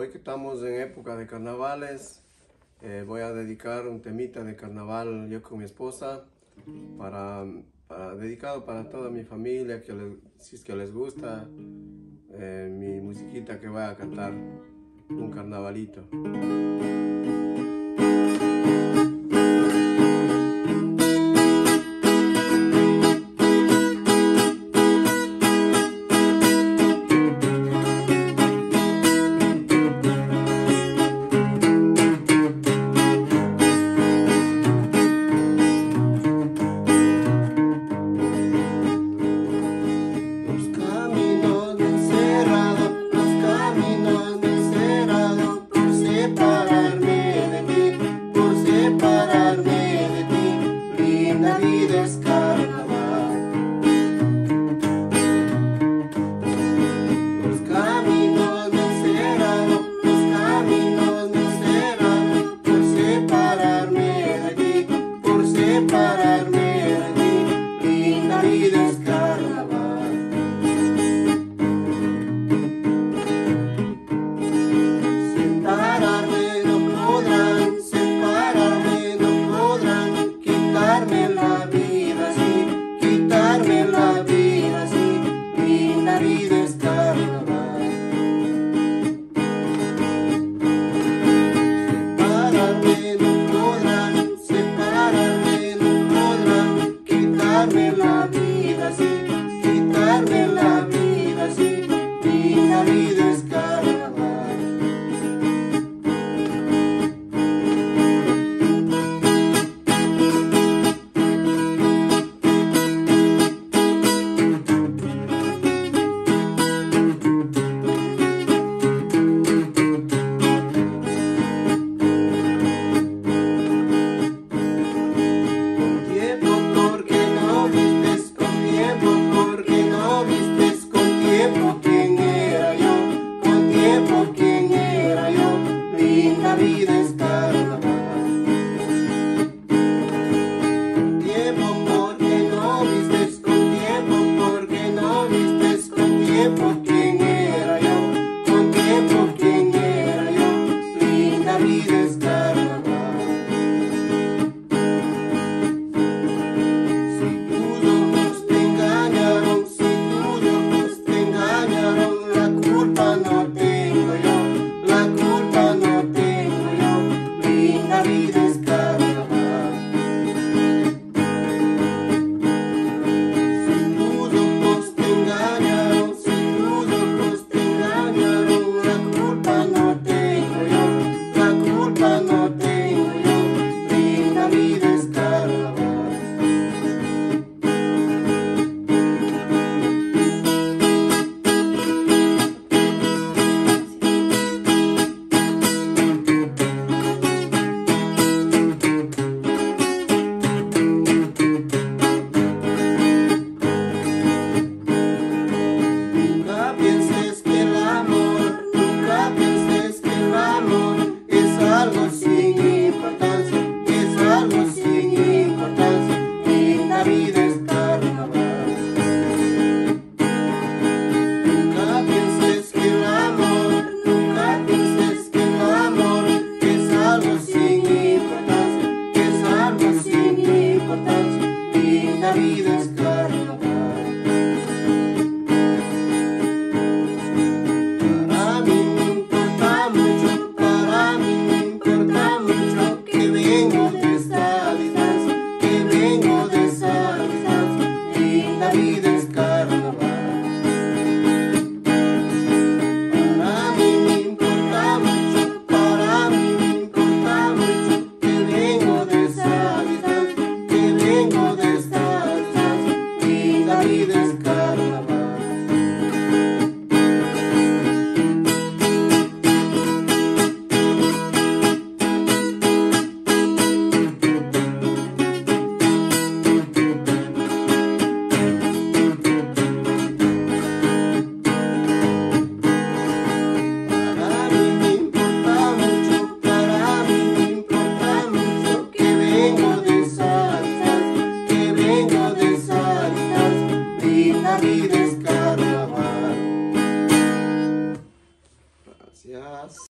Hoy que estamos en época de carnavales, eh, voy a dedicar un temita de carnaval yo con mi esposa, para, dedicado para toda mi familia, que les, si es que les gusta eh, mi musiquita que voy a cantar, un carnavalito. para